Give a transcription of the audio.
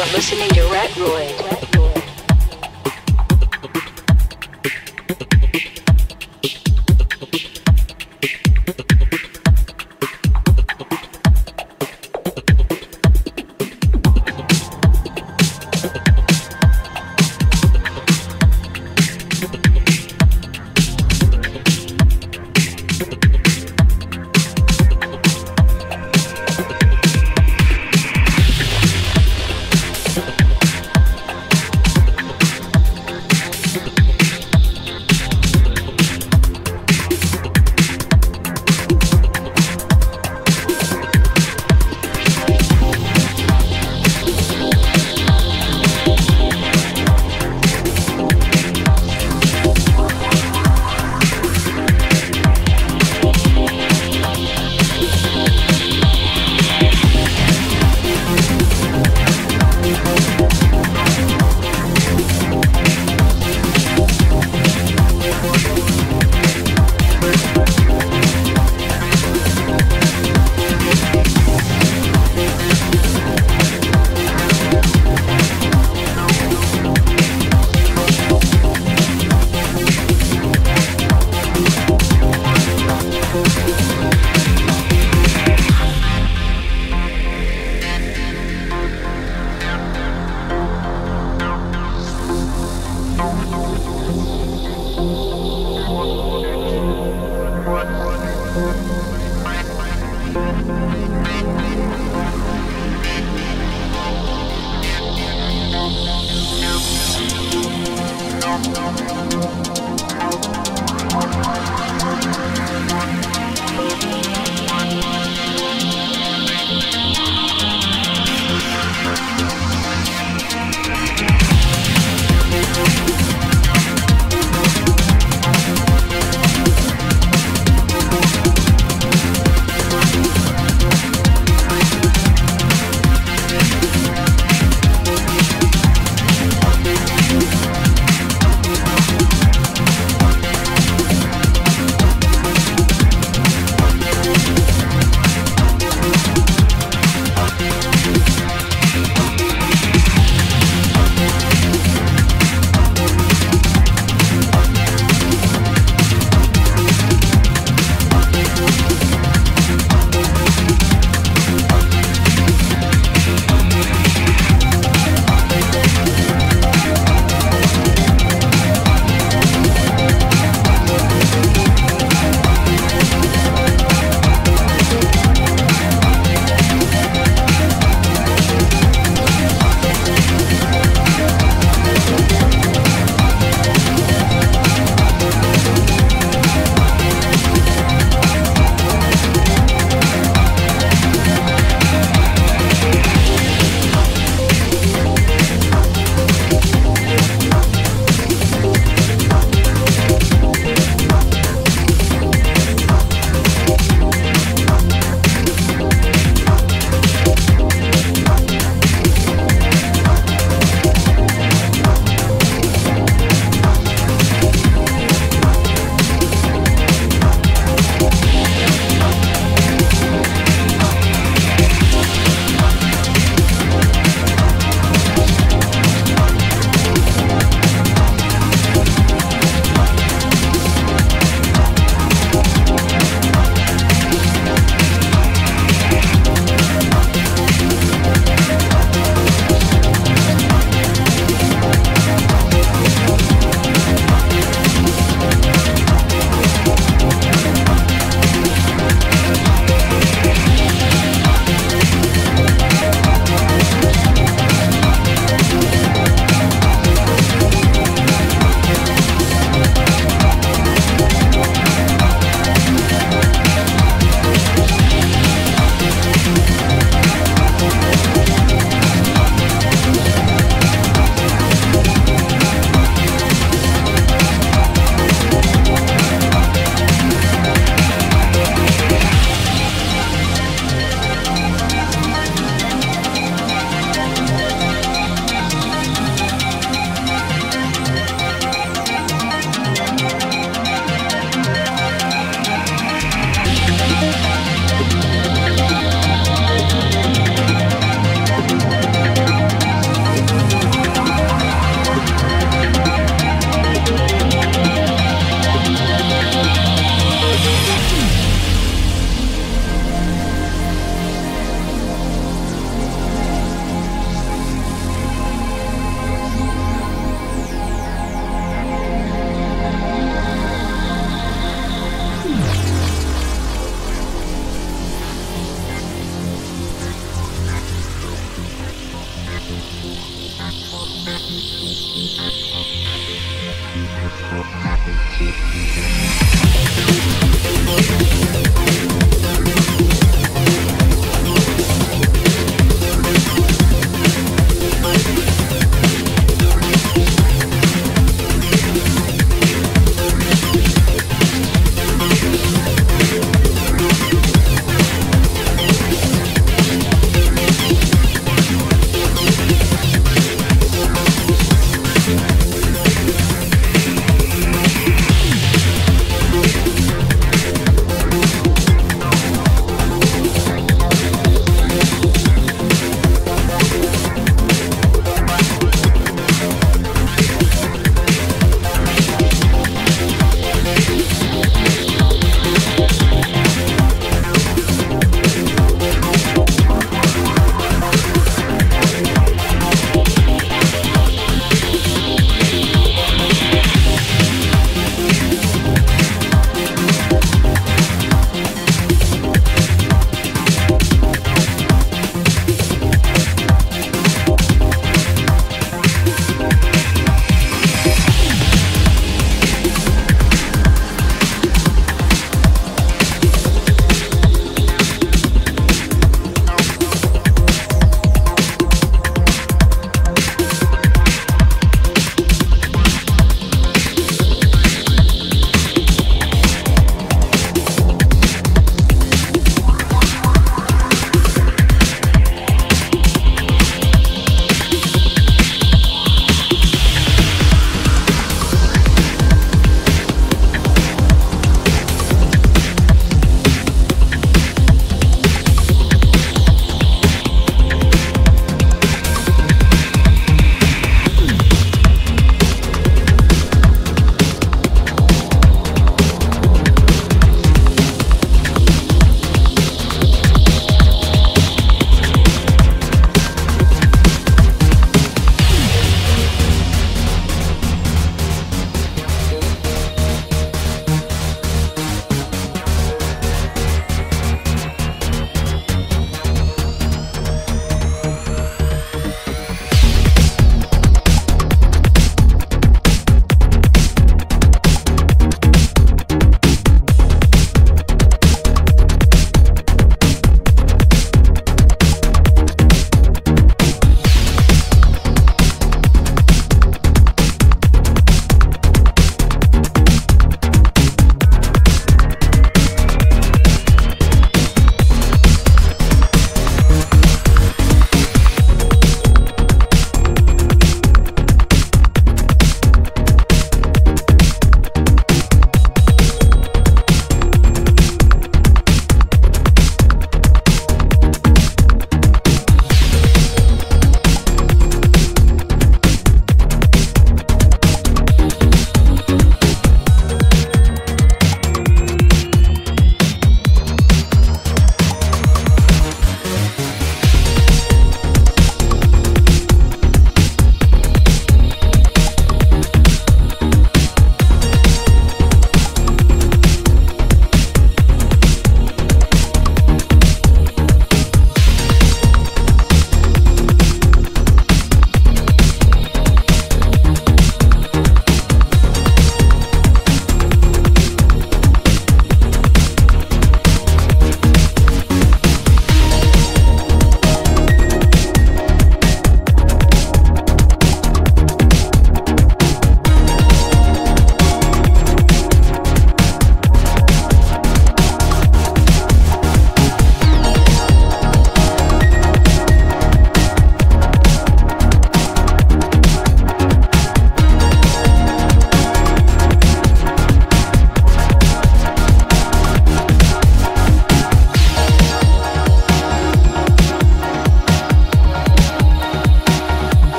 You're listening to Retroid.